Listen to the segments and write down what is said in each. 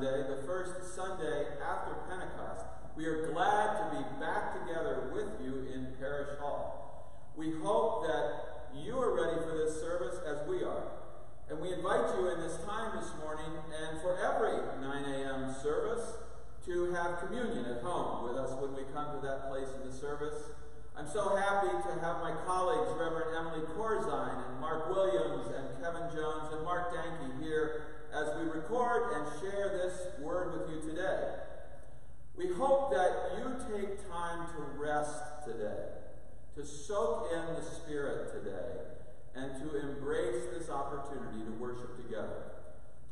Sunday, the first Sunday after Pentecost, we are glad to be back together with you in Parish Hall. We hope that you are ready for this service as we are. And we invite you in this time this morning and for every 9 a.m. service to have communion at home with us when we come to that place in the service. I'm so happy to have my colleagues, Reverend Emily Corzine and Mark Williams and Kevin Jones and Mark Danke here as we record and share this word with you today. We hope that you take time to rest today, to soak in the Spirit today, and to embrace this opportunity to worship together.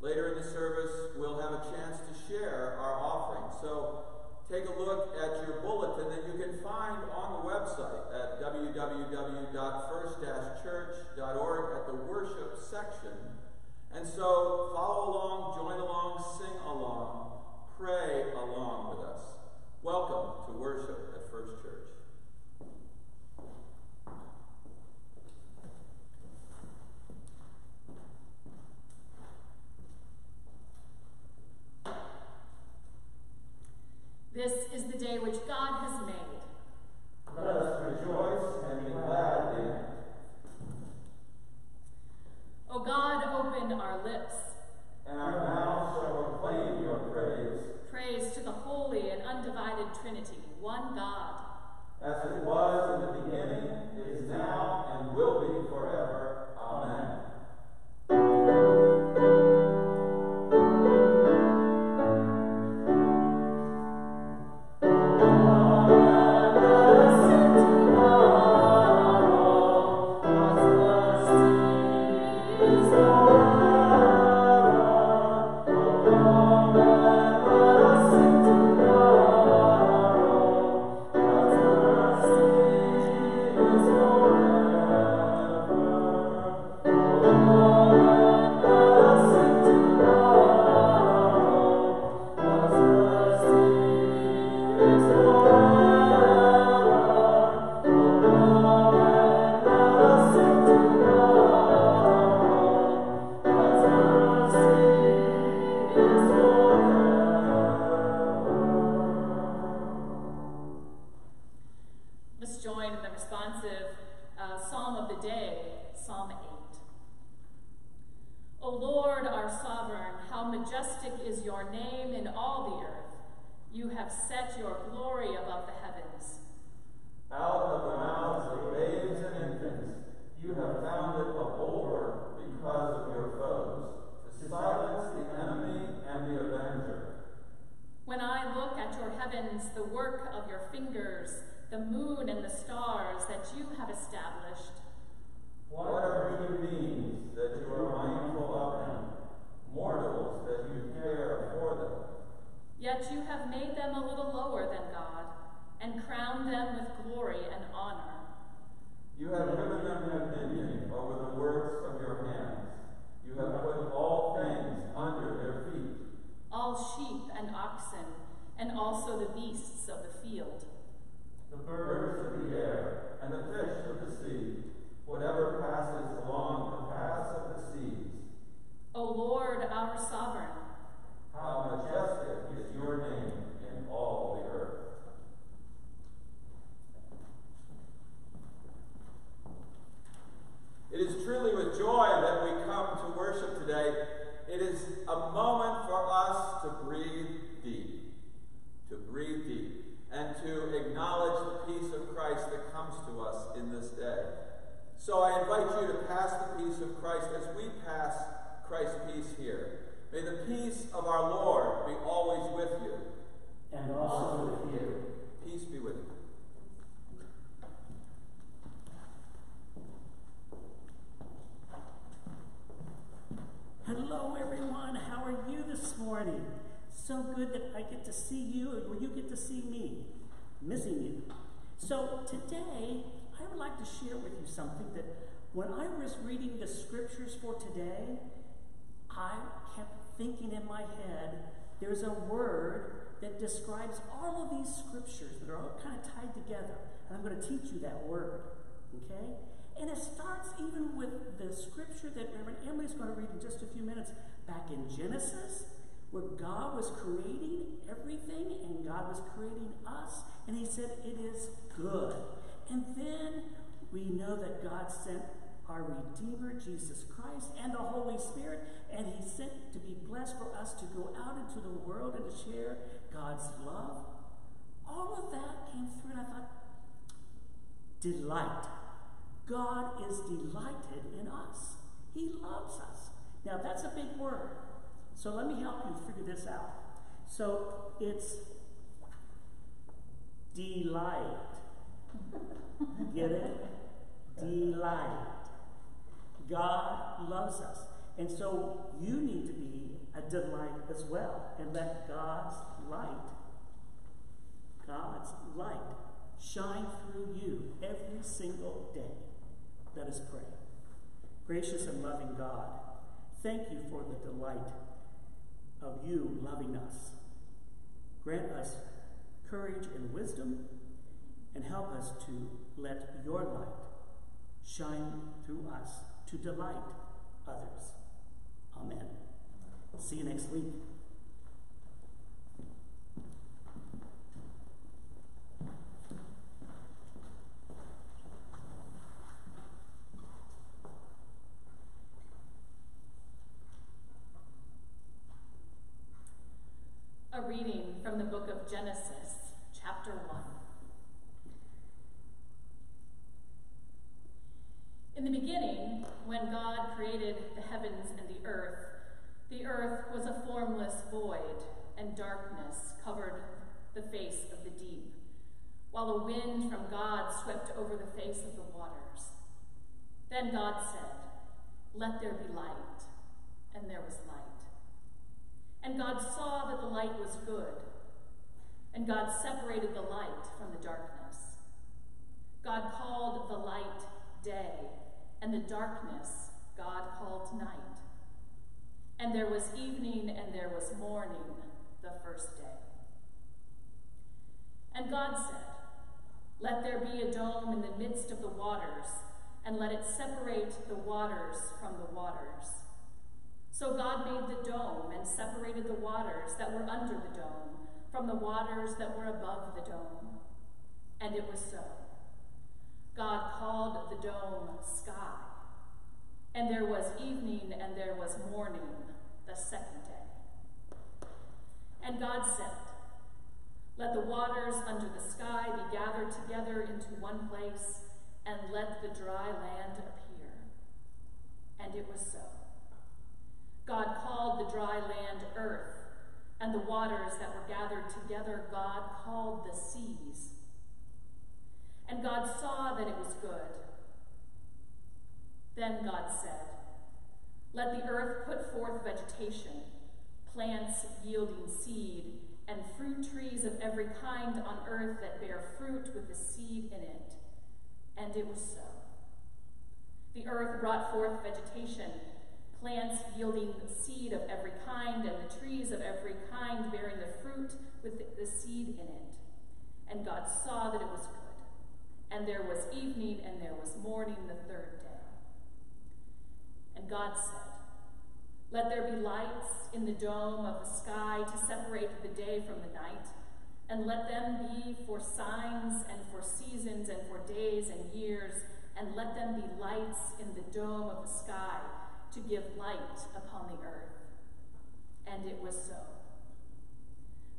Later in the service, we'll have a chance to share our offering. So take a look at your bulletin that you can find on the website at www.first-church.org at the worship section. And so follow along, It is a moment for us to breathe deep, to breathe deep, and to acknowledge the peace of Christ that comes to us in this day. So I invite you to pass the peace of Christ as we pass Christ's peace here. May the peace of our Lord be always with you. and also with you. Peace be with you. Hello, everyone. How are you this morning? So good that I get to see you and you get to see me. Missing you. So, today, I would like to share with you something that when I was reading the scriptures for today, I kept thinking in my head there's a word that describes all of these scriptures that are all kind of tied together. And I'm going to teach you that word. Okay? And it starts even with the scripture that Reverend Emily's going to read in just a few minutes back in Genesis, where God was creating everything and God was creating us, and He said, It is good. And then we know that God sent our Redeemer, Jesus Christ, and the Holy Spirit, and He sent to be blessed for us to go out into the world and to share God's love. All of that came through, and I thought, delight. God is delighted in us. He loves us. Now, that's a big word. So let me help you figure this out. So it's delight. Get it? Delight. God loves us. And so you need to be a delight as well and let God's light, God's light, shine through you every single day. Let us pray. Gracious and loving God, thank you for the delight of you loving us. Grant us courage and wisdom and help us to let your light shine through us to delight others. Amen. See you next week. A reading from the book of Genesis, chapter 1. In the beginning, when God created the heavens and the earth, the earth was a formless void, and darkness covered the face of the deep, while a wind from God swept over the face of the waters. Then God said, Let there be light, and there was light. And God saw that the light was good, and God separated the light from the darkness. God called the light day, and the darkness God called night. And there was evening and there was morning the first day. And God said, Let there be a dome in the midst of the waters, and let it separate the waters from the waters. So God made the dome and separated the waters that were under the dome from the waters that were above the dome. And it was so. God called the dome sky. And there was evening and there was morning the second day. And God said, Let the waters under the sky be gathered together into one place, and let the dry land appear. And it was so. God called the dry land earth, and the waters that were gathered together God called the seas. And God saw that it was good. Then God said, Let the earth put forth vegetation, plants yielding seed, and fruit trees of every kind on earth that bear fruit with the seed in it. And it was so. The earth brought forth vegetation, plants yielding seed of every kind, and the trees of every kind bearing the fruit with the seed in it. And God saw that it was good. And there was evening and there was morning the third day. And God said, Let there be lights in the dome of the sky to separate the day from the night, and let them be for signs and for seasons and for days and years, and let them be lights in the dome of the sky to give light upon the earth. And it was so.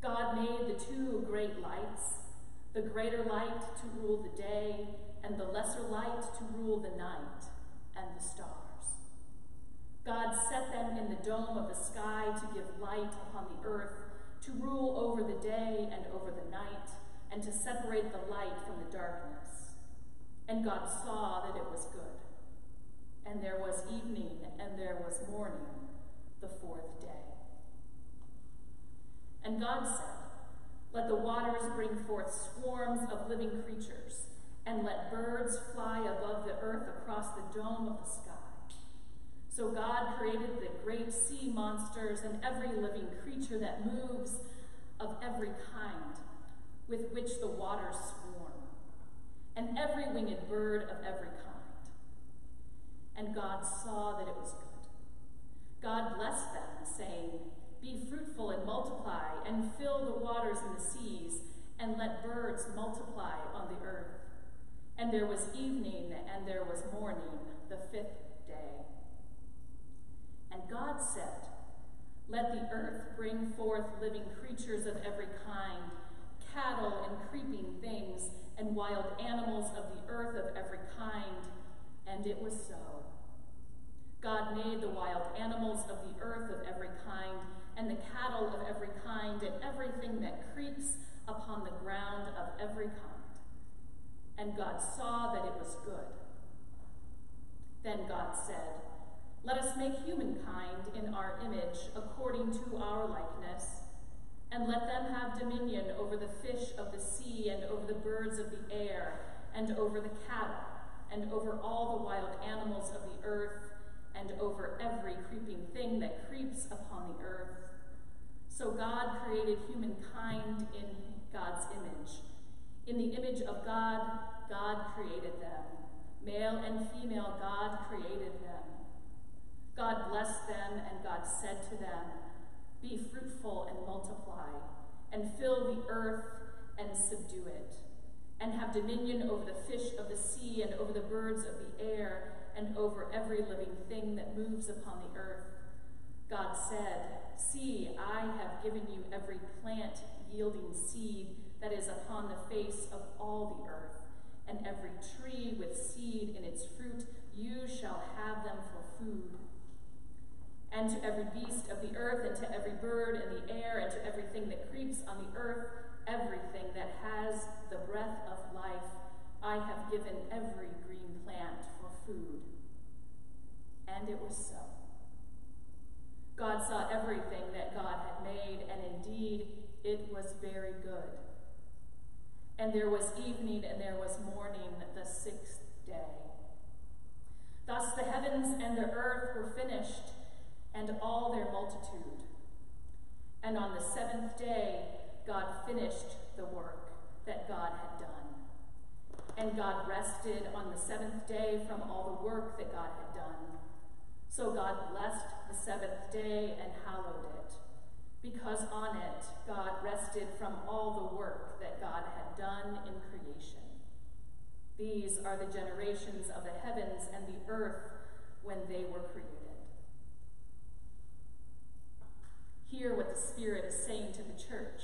God made the two great lights the greater light to rule the day, and the lesser light to rule the night and the stars. God set them in the dome of the sky to give light upon the earth, to rule over the day and over the night, and to separate the light from the darkness. And God saw that it was good. And there was evening and there was morning the fourth day. And God said, let the waters bring forth swarms of living creatures, and let birds fly above the earth across the dome of the sky. So God created the great sea monsters and every living creature that moves of every kind, with which the waters swarm, and every winged bird of every kind. And God saw that it was good. God blessed them, saying, Be fruitful and multiply, and fill the waters and the seas, and let birds multiply on the earth. And there was evening, and there was morning, the fifth day. And God said, Let the earth bring forth living creatures of every kind, cattle and creeping things, and wild animals of the earth of every kind. And it was so. God made the wild animals of the earth of every kind, and the cattle of every kind, and everything that creeps upon the ground of every kind. And God saw that it was good. Then God said, Let us make humankind in our image, according to our likeness, and let them have dominion over the fish of the sea, and over the birds of the air, and over the cattle, and over all the wild animals of the earth and over every creeping thing that creeps upon the earth. So God created humankind in God's image. In the image of God, God created them. Male and female, God created them. God blessed them, and God said to them, Be fruitful and multiply, and fill the earth and subdue it, and have dominion over the fish of the sea and over the birds of the air and over every living thing that moves upon the earth. God said, See, I have given you every plant yielding seed that is upon the face of all the earth, and every tree with seed in its fruit, you shall have them for food. And to every beast of the earth, and to every bird in the air, and to everything that creeps on the earth, everything that has the breath of life, I have given every green plant food. And it was so. God saw everything that God had made, and indeed it was very good. And there was evening and there was morning the sixth day. Thus the heavens and the earth were finished, and all their multitude. And on the seventh day, God finished the work that God had done. And God rested on the seventh day from all the work that God had done. So God blessed the seventh day and hallowed it, because on it God rested from all the work that God had done in creation. These are the generations of the heavens and the earth when they were created. Hear what the Spirit is saying to the church.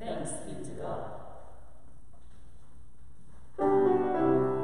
Thanks, Thanks be to God. Thank you.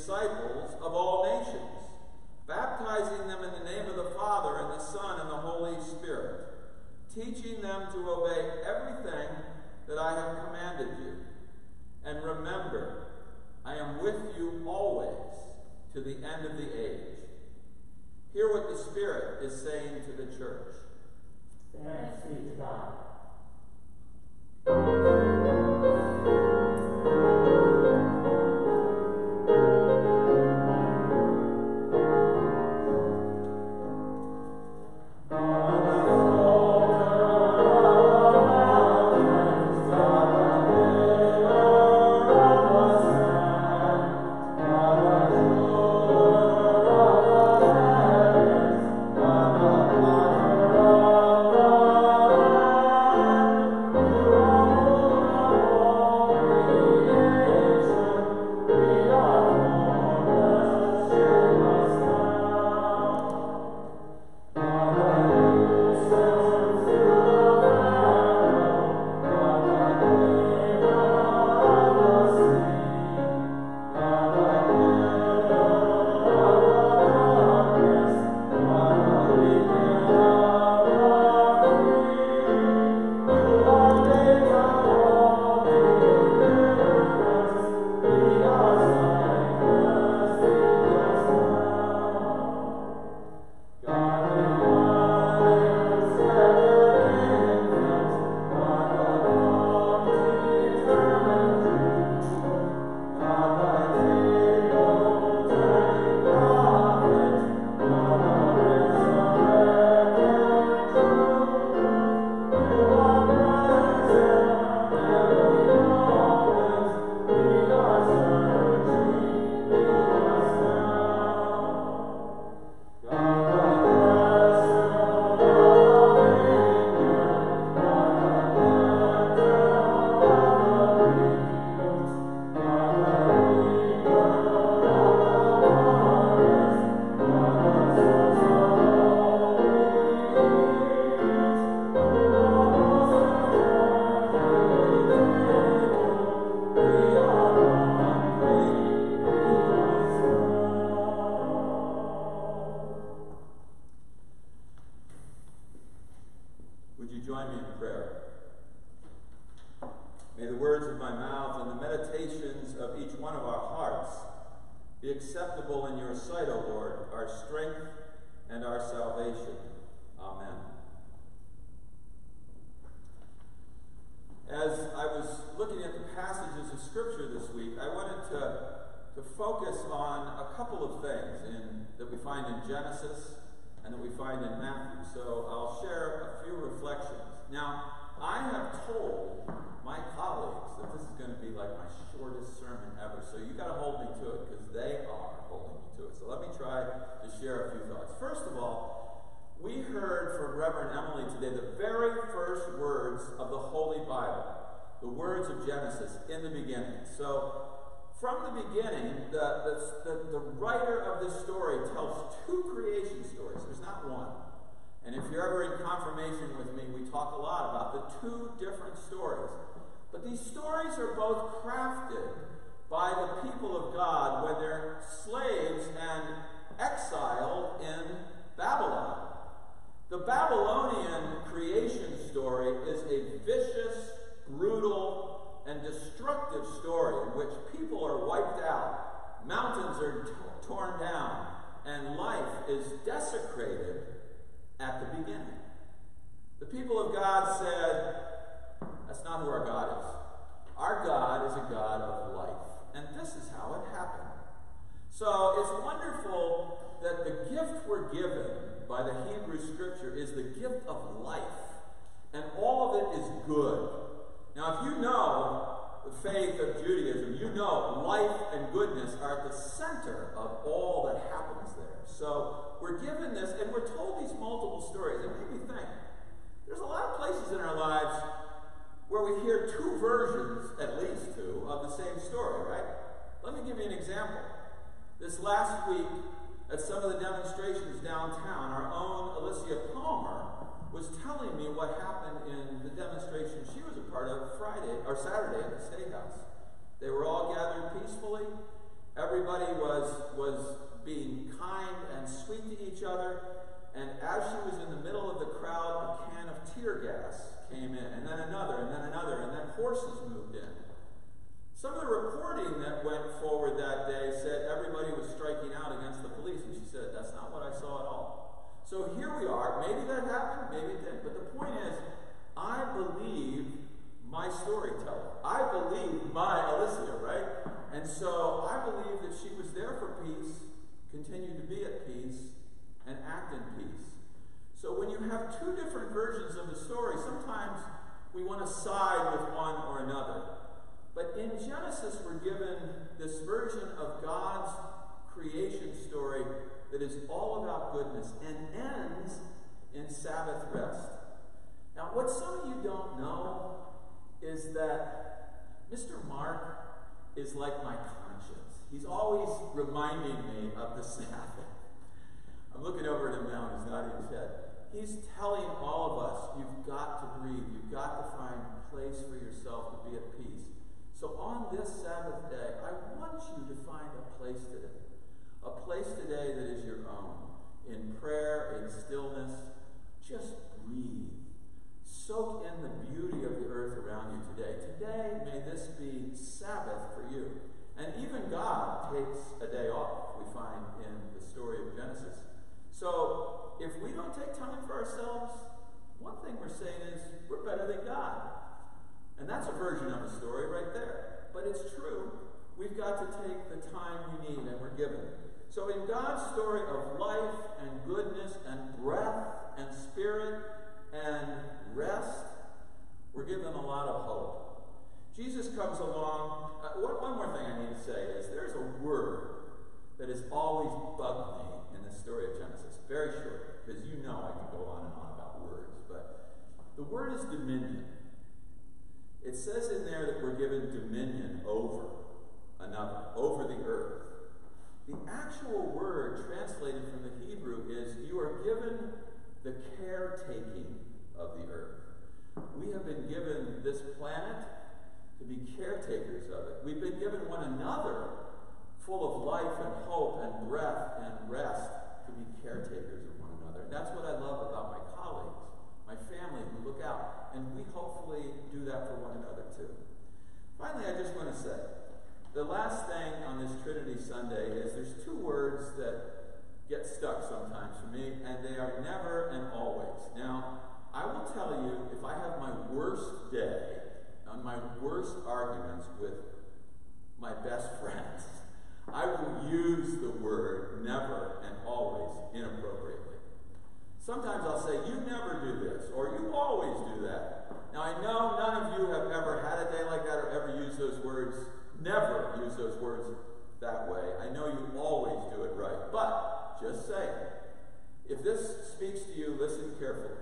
disciples of all nations, baptizing them in the name of the Father, and the Son, and the Holy Spirit, teaching them to obey everything that I have commanded you. And remember, I am with you always to the end of the age. Hear what the Spirit is saying to the church. Thanks be to God. so you got to hold me to it because they are holding me to it. So let me try to share a few thoughts. First of all, we heard from Reverend Emily today the very first words of the Holy Bible, the words of Genesis in the beginning. So from the beginning, the, the, the, writer of this story tells two creation stories. There's not one. And if you're ever in confirmation with me, we talk a lot about the two different stories. But these stories are both crafted by the people of God when they're slaves and exiled in Babylon. The Babylonian creation story is a vicious, brutal, and destructive story in which people are wiped out, mountains are torn down, and life is desecrated at the beginning. The people of God said, That's not who our God is. Our God is a God of so it's wonderful that the gift we're given by the Hebrew scripture is the gift of life, and all of it is good. Now, if you know the faith of Judaism, you know life and goodness are at the center of all that happens there. So we're given this, and we're told these multiple stories. It made me think there's a lot of places in our lives where we hear two versions, at least two, of the same story, right? Let me give you an example. This last week, at some of the demonstrations downtown, our own Alicia Palmer was telling me what happened in the demonstration she was a part of Friday or Saturday at the State House. They were all gathered peacefully. Everybody was was being kind and sweet to each other. And as she was in the middle of the crowd, a can of tear gas came in, and then another, and then another, and then horses moved in. Some of the reporting that went forward that day said everybody was striking out against the police, and she said, That's not what I saw at all. So here we are. Maybe that happened, maybe it didn't. But the point is, I believe my storyteller. I believe my Alicia, right? And so I believe that she was there for peace, continued to be at peace, and act in peace. So when you have two different versions of the story, sometimes we want to side with one or another. But in Genesis, we're given this version of God's creation story that is all about goodness and ends in Sabbath rest. Now, what some of you don't know is that Mr. Mark is like my conscience. He's always reminding me of the Sabbath. I'm looking over at him now and he's nodding his head. He's telling all of us, you've got to breathe. You've got to find a place for yourself to be at peace. So on this Sabbath day, I want you to find a place today. A place today that is your own. In prayer, in stillness. Just breathe. Soak in the beauty of the earth around you today. Today, may this be Sabbath for you. And even God takes a day off, we find in the story of Genesis. So, if we don't take time for ourselves, one thing we're saying is we're better than God. And that's a version of the story right there. But it's true. We've got to take the time we need and we're given. So, in God's story of life and goodness and breath and spirit and rest, we're given a lot of hope. Jesus comes along. Uh, one, one more thing I need to say is there's a word that has always bugged me in the story of Genesis. Very short, because you know I can go on and on about words. But the word is dominion. It says in there that we're given dominion over another, over the earth. The actual word translated from the Hebrew is you are given the caretaking of the earth. We have been given this planet to be caretakers of it. We've been given one another full of life and hope and breath and rest to be caretakers of one another. And that's what I love about my colleagues, my family who look out. And we hopefully do that for one another too. Finally, I just want to say the last thing on this Trinity Sunday is there's two words that get stuck sometimes for me, and they are never and always. Now, I will tell you, if I have my worst day, on my worst arguments with my best friends, I will use the word never and always inappropriately. Sometimes I'll say, You never do this, or you always do that. Now, I know none of you have ever had a day like that or ever used those words, never use those words that way. I know you always do it right. But, just say, if this speaks to you, listen carefully.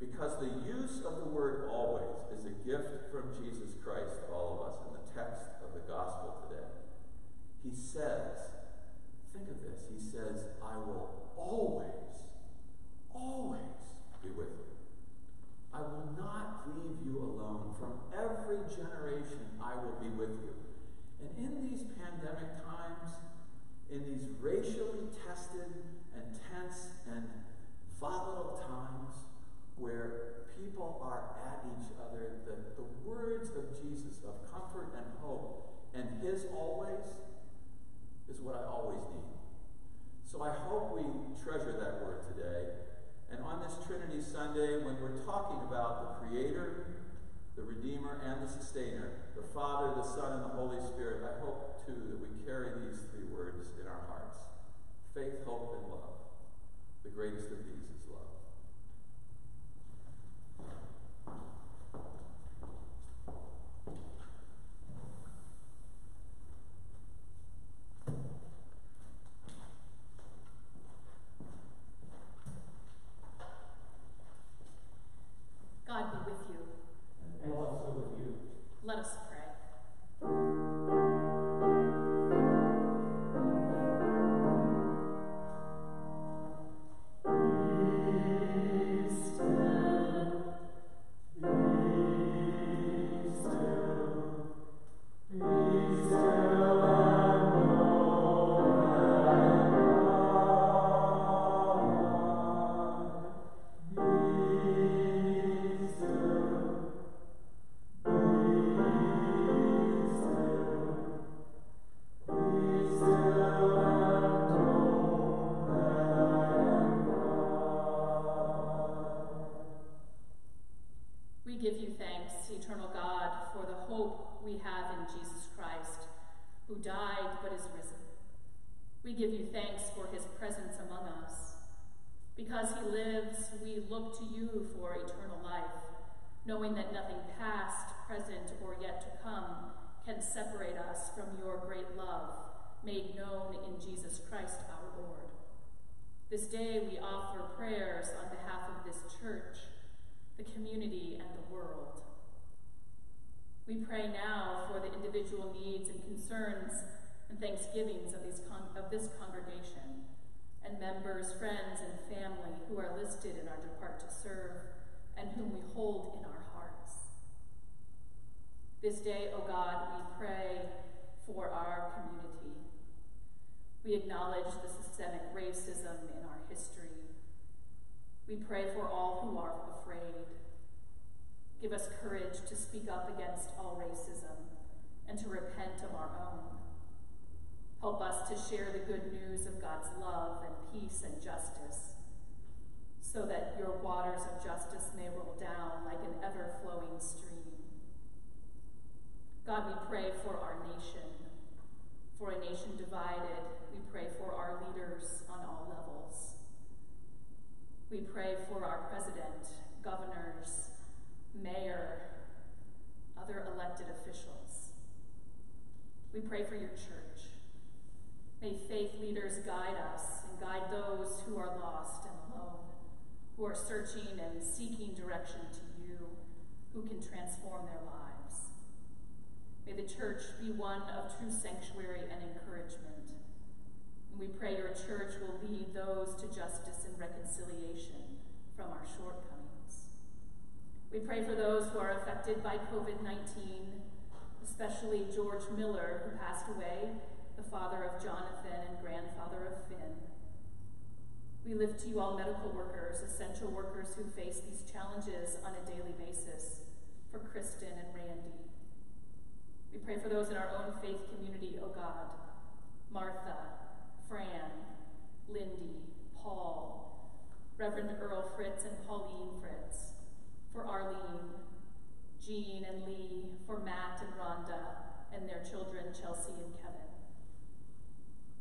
Because the use of the word always is a gift from Jesus Christ to all of us in the text of the gospel today. He says, think of this, he says, I will always, always be with you. I will not leave you alone. From every generation, I will be with you. And in these pandemic times, in these racially tested and tense and volatile times, where people are at each other, the, the words of Jesus of comfort and hope and his always is what I always need. So I hope we treasure that word today. And on this Trinity Sunday, when we're talking about the Creator, the Redeemer, and the Sustainer, the Father, the Son, and the Holy Spirit, I hope too that we carry these three words in our hearts faith, hope, and love. The greatest of these We pray for all who are afraid. Give us courage to speak up against all racism and to repent of our own. Help us to share the good news of God's love and peace and justice, so that your waters of justice may roll down like an ever flowing stream. God, we pray for our nation. For a nation divided, we pray for our leaders on all. We pray for our president, governors, mayor, other elected officials. We pray for your church. May faith leaders guide us and guide those who are lost and alone, who are searching and seeking direction to you, who can transform their lives. May the church be one of true sanctuary and encouragement. And we pray your church will lead those to justice and reconciliation from our shortcomings. We pray for those who are affected by COVID 19, especially George Miller, who passed away the father of Jonathan and grandfather of Finn. We lift to you all medical workers, essential workers who face these challenges on a daily basis, for Kristen and Randy. We pray for those in our own faith community, O oh God, Martha, Fran, Lindy, Paul, Reverend Earl Fritz and Pauline Fritz, for Arlene, Jean and Lee, for Matt and Rhonda, and their children, Chelsea and Kevin.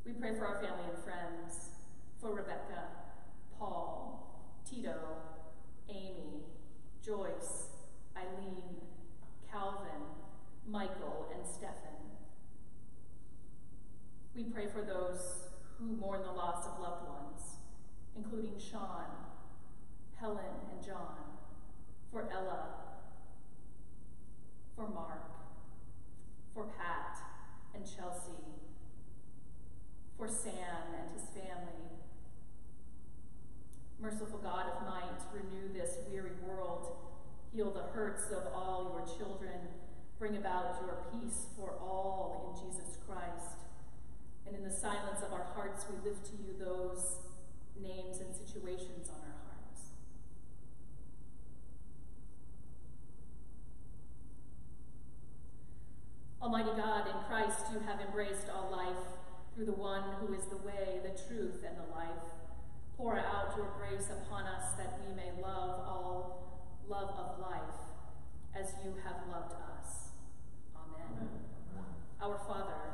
We pray for our family and friends, for Rebecca, Paul, Tito, Amy, Joyce, Eileen, Calvin, Michael, and Stephen. We pray for those who mourn the loss of loved ones, including Sean, Helen, and John, for Ella, for Mark, for Pat and Chelsea, for Sam and his family. Merciful God of might, renew this weary world. Heal the hurts of all your children. Bring about your peace for all in Jesus Christ. And in the silence of our hearts, we lift to you those names and situations on our hearts. Almighty God, in Christ you have embraced all life through the one who is the way, the truth, and the life. Pour out your grace upon us that we may love all love of life as you have loved us. Amen. Amen. Our Father,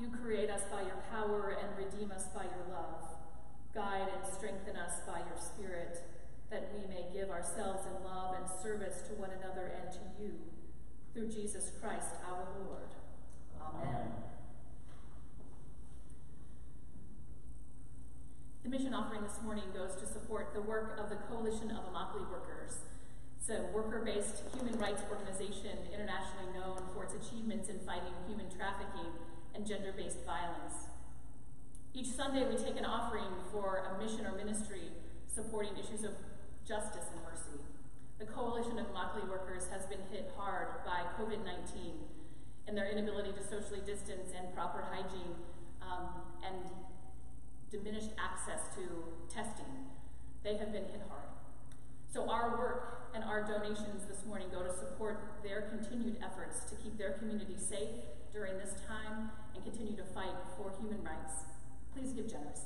you create us by your power and redeem us by your love. Guide and strengthen us by your Spirit, that we may give ourselves in love and service to one another and to you, through Jesus Christ our Lord. Amen. Amen. The mission offering this morning goes to support the work of the Coalition of Immokalee Workers. It's a worker-based human rights organization internationally known for its achievements in fighting human trafficking and gender-based violence. Each Sunday we take an offering for a mission or ministry supporting issues of justice and mercy. The Coalition of Immokalee Workers has been hit hard by COVID-19 and their inability to socially distance and proper hygiene um, and diminished access to testing They have been hit hard. So our work and our donations this morning go to support their continued efforts to keep their community safe during this time and continue to fight for human rights. Please give generously.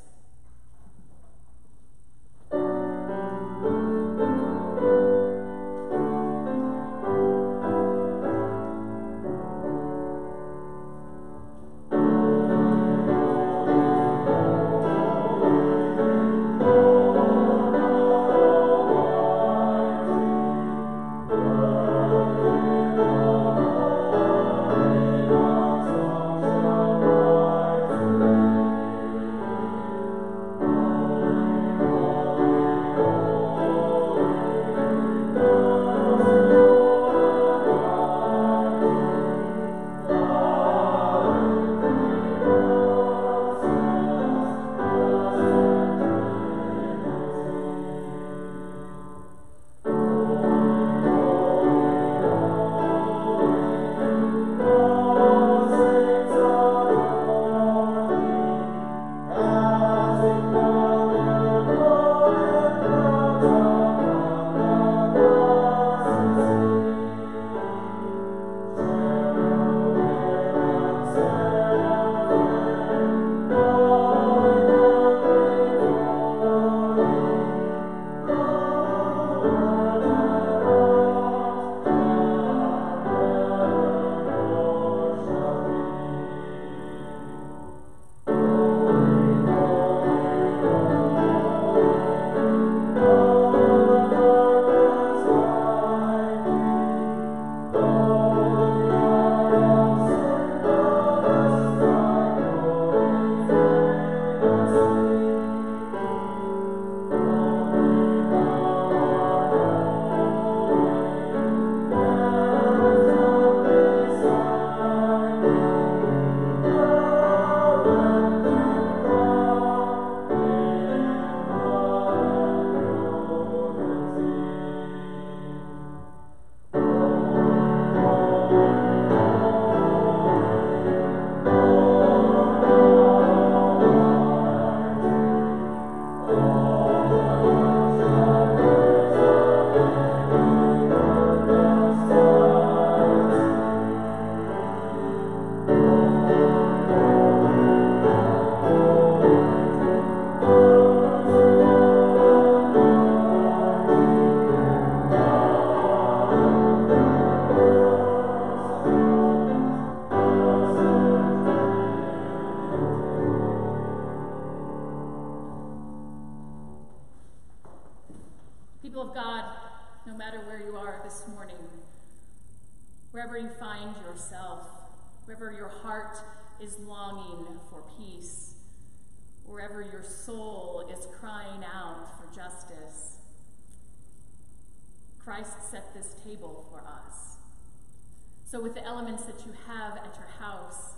So, with the elements that you have at your house,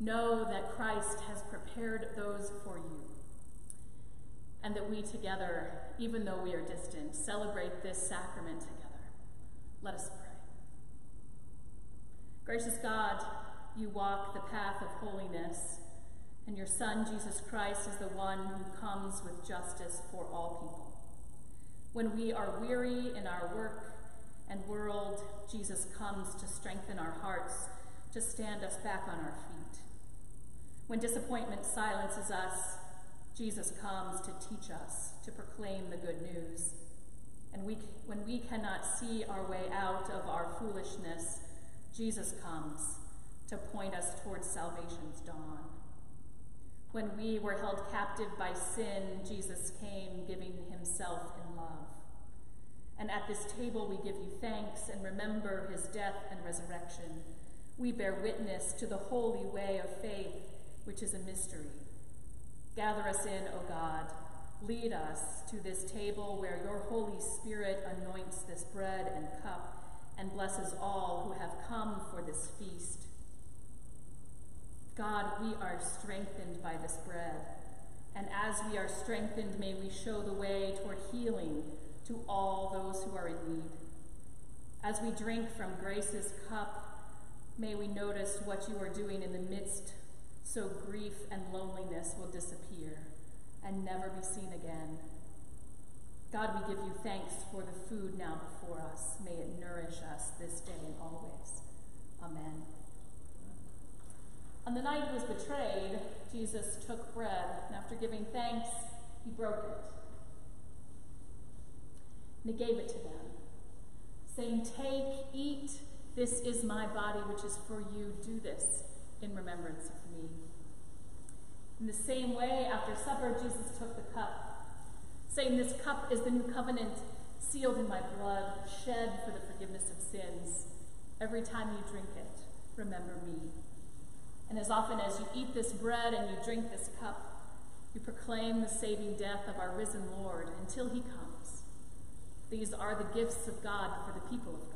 know that Christ has prepared those for you. And that we together, even though we are distant, celebrate this sacrament together. Let us pray. Gracious God, you walk the path of holiness, and your Son, Jesus Christ, is the one who comes with justice for all people. When we are weary in our work, and world, Jesus comes to strengthen our hearts, to stand us back on our feet. When disappointment silences us, Jesus comes to teach us, to proclaim the good news. And we, when we cannot see our way out of our foolishness, Jesus comes to point us towards salvation's dawn. When we were held captive by sin, Jesus came giving himself. And at this table we give you thanks and remember his death and resurrection. We bear witness to the holy way of faith, which is a mystery. Gather us in, O God. Lead us to this table where your Holy Spirit anoints this bread and cup and blesses all who have come for this feast. God, we are strengthened by this bread. And as we are strengthened, may we show the way toward healing to all those who are in need. As we drink from grace's cup, may we notice what you are doing in the midst so grief and loneliness will disappear and never be seen again. God, we give you thanks for the food now before us. May it nourish us this day and always. Amen. On the night he was betrayed, Jesus took bread, and after giving thanks, he broke it. And he gave it to them, saying, Take, eat, this is my body, which is for you. Do this in remembrance of me. In the same way, after supper, Jesus took the cup saying, This cup is the new covenant sealed in my blood, shed for the forgiveness of sins. Every time you drink it, remember me. And as often as you eat this bread and you drink this cup, you proclaim the saving death of our risen Lord until he comes. These are the gifts of God for the people of God.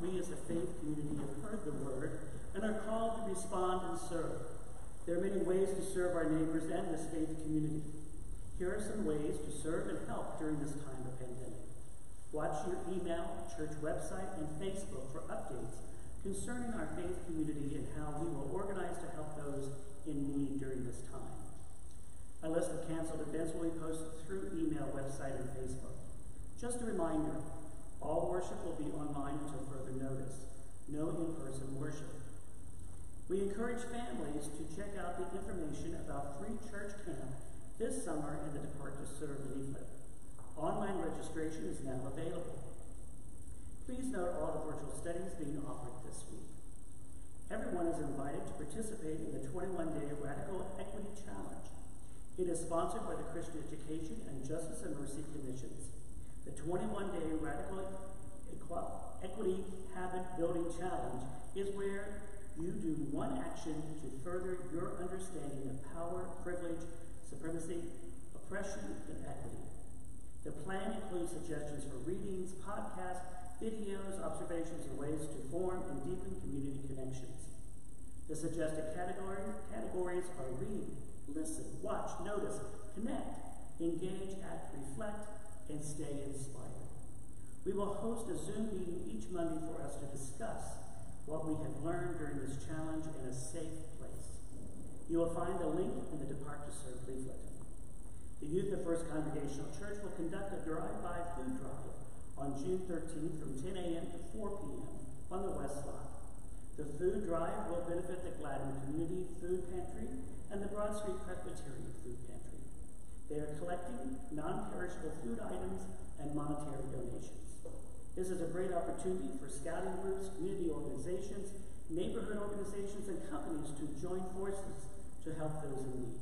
We as a faith community have heard the word and are called to respond and serve. There are many ways to serve our neighbors and this faith community. Here are some ways to serve and help during this time of pandemic. Watch your email, church website, and Facebook for updates concerning our faith community and how we will organize to help those in need during this time. A list of canceled events will be posted through email, website, and Facebook. Just a reminder, all worship will be online until further notice. No in-person worship. We encourage families to check out the information about free church camp this summer in the Depart to Serve leaflet. Online registration is now available. Please note all the virtual studies being offered this week. Everyone is invited to participate in the 21-day Radical Equity Challenge. It is sponsored by the Christian Education and Justice and Mercy Commissions. The 21 day Radical Equity Habit Building Challenge is where you do one action to further your understanding of power, privilege, supremacy, oppression, and equity. The plan includes suggestions for readings, podcasts, videos, observations, and ways to form and deepen community connections. The suggested category, categories are read, listen, watch, notice, connect, engage, act, reflect, and stay inspired. We will host a Zoom meeting each Monday for us to discuss what we have learned during this challenge in a safe place. You will find the link in the Depart to Serve leaflet. The youth of First Congregational Church will conduct a drive-by food drive on June 13th from 10 a.m. to 4 p.m. on the West Lot. The food drive will benefit the Gladden Community Food Pantry and the Broad Street Presbyterian Food Pantry. They are collecting non-perishable food items and monetary donations. This is a great opportunity for scouting groups, community organizations, neighborhood organizations, and companies to join forces to help those in need.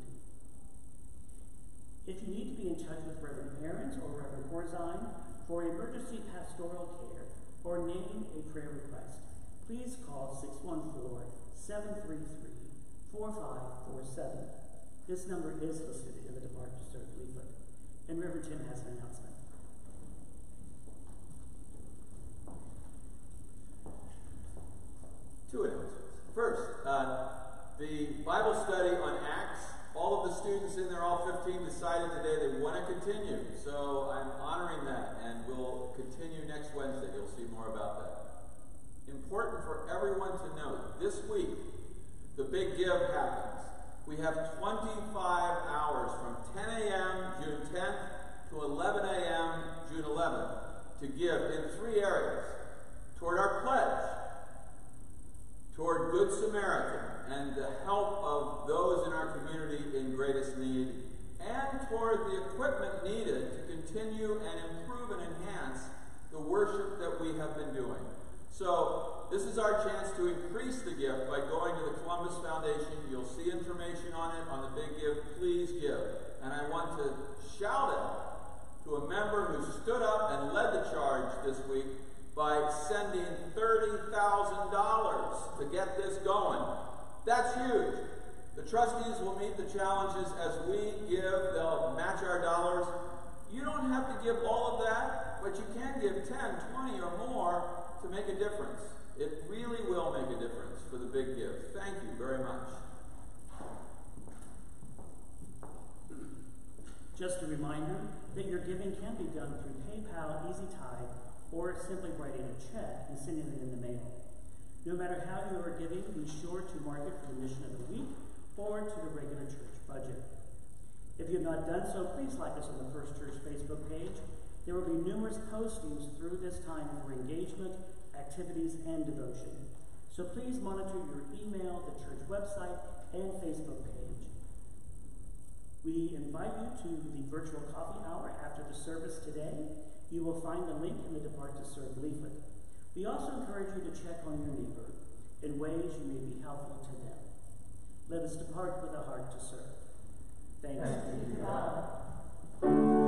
If you need to be in touch with Reverend Aarons or Reverend Corzine for emergency pastoral care or name a prayer request, please call 614-733-4547. This number is listed in the Department to Serve leaflet. And Reverend Tim has an announcement. Two announcements. First, uh, the Bible study on Acts, all of the students in there, all 15, decided today they want to continue. So I'm honoring that, and we'll continue next Wednesday. You'll see more about that. Important for everyone to note this week, the Big Give happens. We have 25 hours from 10 a.m. June 10th to 11 a.m. June 11th to give in three areas toward our pledge toward Good Samaritan and the help of those in our community in greatest need, and toward the equipment needed to continue and improve and enhance the worship that we have been doing. So, this is our chance to increase the gift by going to the Columbus Foundation. You'll see information on it on the Big Give. Please give. And I want to shout out to a member who stood up and led the charge this week by sending $30,000 to get this going. That's huge. The trustees will meet the challenges as we give, they'll match our dollars. You don't have to give all of that, but you can give 10, 20, or more to make a difference. It really will make a difference for the big give. Thank you very much. Just a reminder that your giving can be done through PayPal, EasyTithe, or simply writing a check and sending it in the mail. No matter how you are giving, be sure to mark it for the mission of the week or to the regular church budget. If you have not done so, please like us on the First Church Facebook page. There will be numerous postings through this time for engagement, activities, and devotion. So please monitor your email, the church website, and Facebook page. We invite you to the virtual coffee hour after the service today. You will find the link in the Depart to Serve leaflet. We also encourage you to check on your neighbor in ways you may be helpful to them. Let us depart with a heart to serve. Thanks be to God.